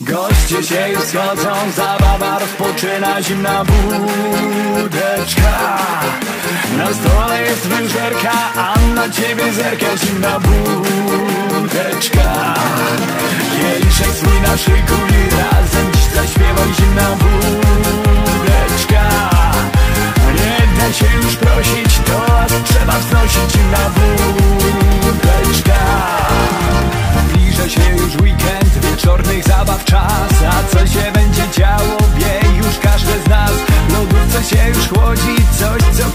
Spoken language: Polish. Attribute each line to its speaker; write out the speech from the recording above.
Speaker 1: Goście się już schodzą, zabawa rozpoczyna zimna budeczka. Na stole jest wyżerka, a na ciebie zerka zimna budeczka. Kieliszek swój na szyku nadal się będzie działo, wie już każdy z nas. Lodówce się już chłodzi, coś co